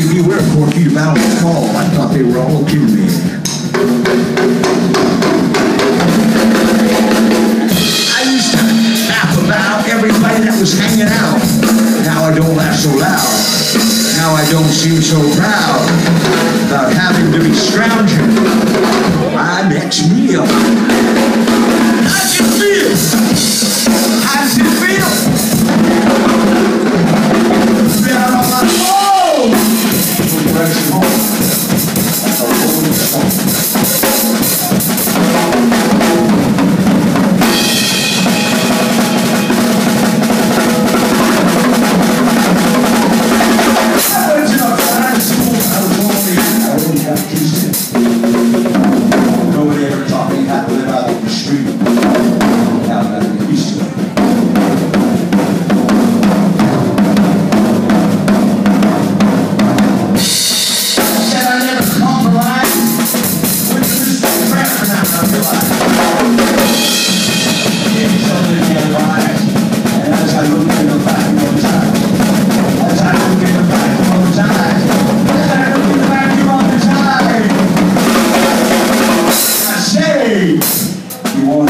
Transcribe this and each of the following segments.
see me, we're four feet of out tall. I thought they were all kidding me. I used to laugh about everybody that was hanging out. Now I don't laugh so loud. Now I don't seem so proud about having to be scrounging my next meal. street.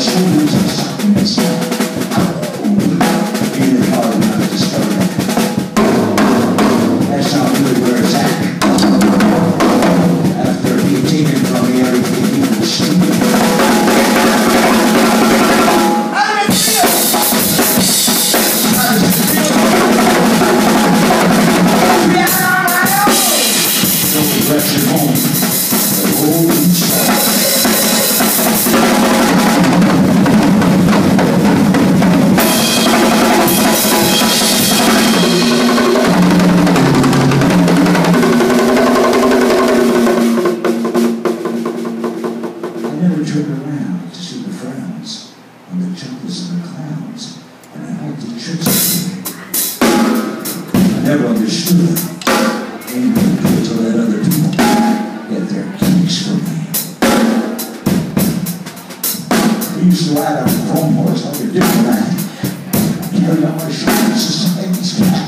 只能摘下 never understood anything to let other people get their kicks from me. We used to ride our phone horse like a different man. Carry on my shoulders, society's back.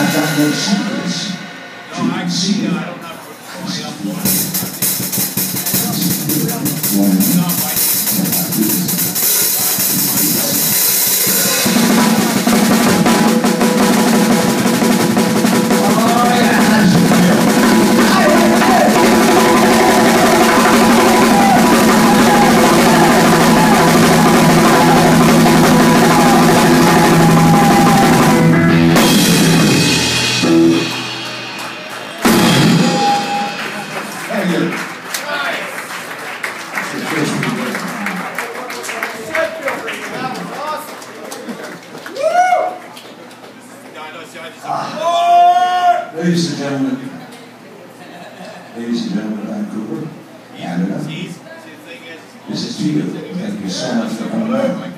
I've got no. No, I see. Ladies and gentlemen, ladies and gentlemen of Vancouver, Canada, this is to you. Thank you so much for coming out.